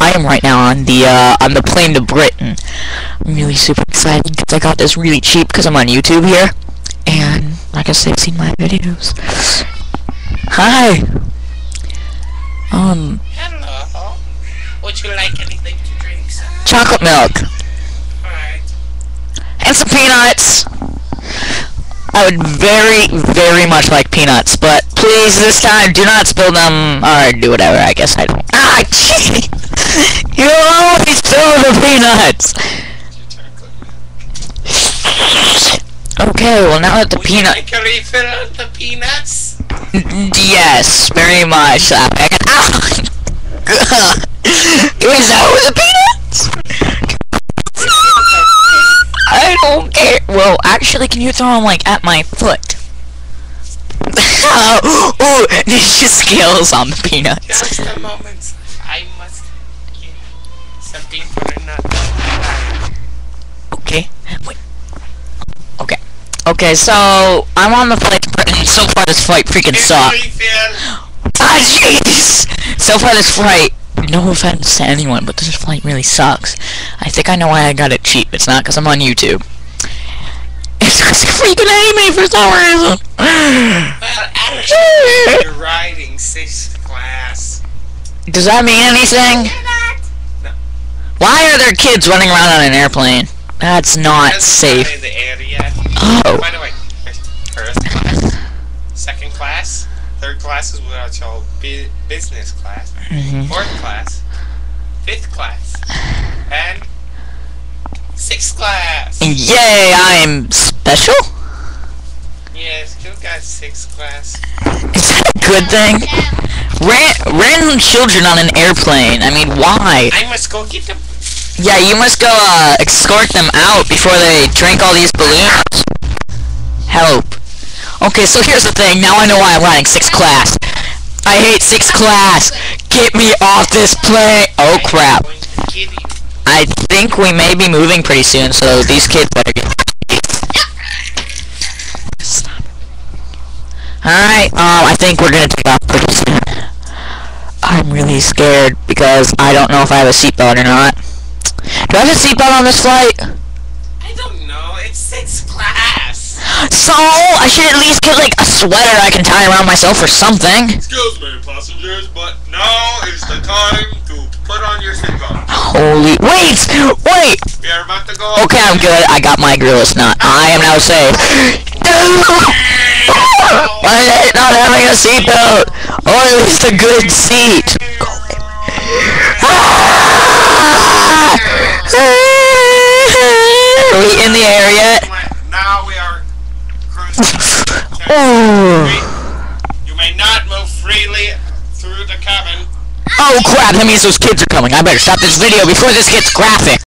I am right now on the uh, on the plane to Britain. I'm really super excited because I got this really cheap because I'm on YouTube here, and I guess they've seen my videos. Hi. Um, Hello. Would you like anything to drink, sir? chocolate milk Alright. and some peanuts. I would very, very much like peanuts, but please this time do not spill them or do whatever. I guess I don't. Ah, gee! You always spill the peanuts. Okay, well now that the Would you peanut, like a refill on the peanuts? yes, very much. Uh, I got, ah, is that with the peanuts? I don't care. Well, actually, can you throw them like at my foot? Ooh, there's just scales on the peanuts. Just a moment. I must get something another. Okay. Wait. Okay. Okay, so I'm on the flight to Britain. So far, this flight freaking sucks. Ah, jeez! So far, this flight. No offense to anyone, but this flight really sucks. I think I know why I got it cheap. It's not because I'm on YouTube. It's because freaking hate me for some reason. Well, actually, you're riding sixth class. Does that mean anything? No. Why are there kids running around on an airplane? That's not That's safe. not in the area. Oh. By the way, first class, second class, third class is what I call bu- business class, Mhm. fourth class, fifth class, and sixth class. Yay, I'm special? Yes, you got sixth class. Is that a good thing? Ran random children on an airplane. I mean, why? I must go get them. Yeah, you must go uh, escort them out before they drink all these balloons. Help. Okay, so here's the thing. Now I know why I'm riding sixth class. I hate sixth class. Get me off this plane. Oh crap. I think we may be moving pretty soon, so these kids better get. Alright, um, I think we're gonna take off pretty soon. I'm really scared because I don't know if I have a seatbelt or not. Do I have a seatbelt on this flight? I don't know. It's sixth class. So, I should at least get like a sweater I can tie around myself or something. Excuse me, passengers, but now is the time to put on your seatbelt. Holy, wait, wait! We are about to go. Okay, I'm good. I got my gorilla snot. I am now safe. Why is not having a seatbelt? Or at least a good seat. Oh. You may not move freely through the cabin. Oh crap, that means those kids are coming. I better stop this video before this gets graphic.